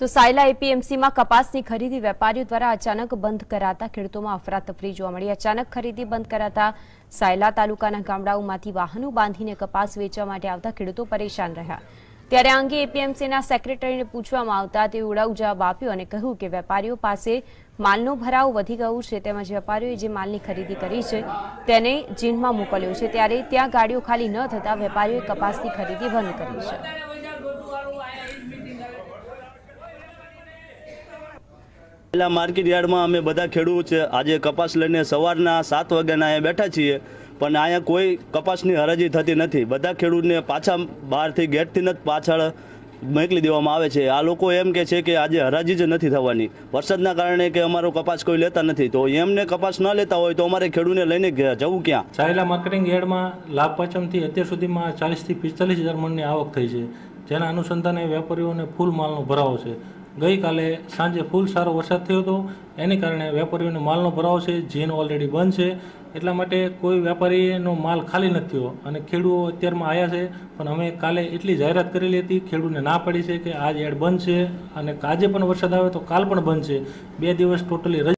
તો સાયલા એપીએમસીમાં કપાસની ખરીદી વેપારીઓ દ્વારા અચાનક બંધ કરાતા ખેડૂતોમાં અફરાતફરી જોવા મળી. અચાનક ખરીદી બંધ કરાતા સાયલા તાલુકાના ગામડાઓમાંથી વાહનો બાંધીને કપાસ વેચવા માટે આવતા ખેડૂતો પરેશાન રહ્યા. ત્યારે આ અંગે એપીએમસીના સેક્રેટરીને પૂછવામાં આવતા તે ઉડાઉ જવાબ આપ્યો અને કહ્યું કે વેપારીઓ પાસે માલનો ભરાવ વધી ગયું છે, તેમજ વેપારીઓએ જે માલની ખરીદી કરી છે તેને ચીનમાં મોકલ્યો છે. ત્યારે ત્યાં ગાડીઓ ખાલી ન થતાં વેપારીઓએ કપાસની ખરીદી બંધ કરી છે. પહેલા માર્કેટ યાર્ડમાં અમે બધા ખેડૂત છે. આજે કપાસ લઈને સવારના સાત વાગ્યાના અહીંયા બેઠા છીએ. પણ અહીંયા કોઈ કપાસની હરાજી થતી નથી. બધા ખેડૂતને પાછા બહારથી, ગેટથી જ પાછળ મોકલી દેવામાં આવે છે. આ લોકો એમ કે છે કે આજે હરાજી જ નથી થવાની. વરસાદના કારણે કે અમારો કપાસ કોઈ લેતા નથી. તો એમને કપાસ ન લેતા હોય તો અમારે ખેડૂતને લઈને જવું ક્યાં? સાયલા માર્કેટિંગ યાર્ડમાં લાભ પાંચમથી અત્યાર સુધીમાં ચાલીસથી પિસ્તાલીસ હજાર મણની આવક થઈ છે. જેના અનુસંધાને વેપારીઓને ફૂલ માલનો ભરાવો છે. ગઈકાલે સાંજે ફૂલ સારો વરસાદ થયો હતો. એની કારણે વેપારીઓનો માલનો ભરાવો છે, જીન ઓલરેડી બંધ છે. એટલા માટે કોઈ વેપારીનો માલ ખાલી નથી થયો અને ખેડૂતો અત્યારમાં આવ્યા છે. પણ અમે કાલે એટલી જાહેરાત કરેલી હતી, ખેડૂતને ના પડી છે કે આજ એડ બંધ છે અને આજે પણ વરસાદ આવે તો કાલ પણ બંધ છે. બે દિવસ ટોટલી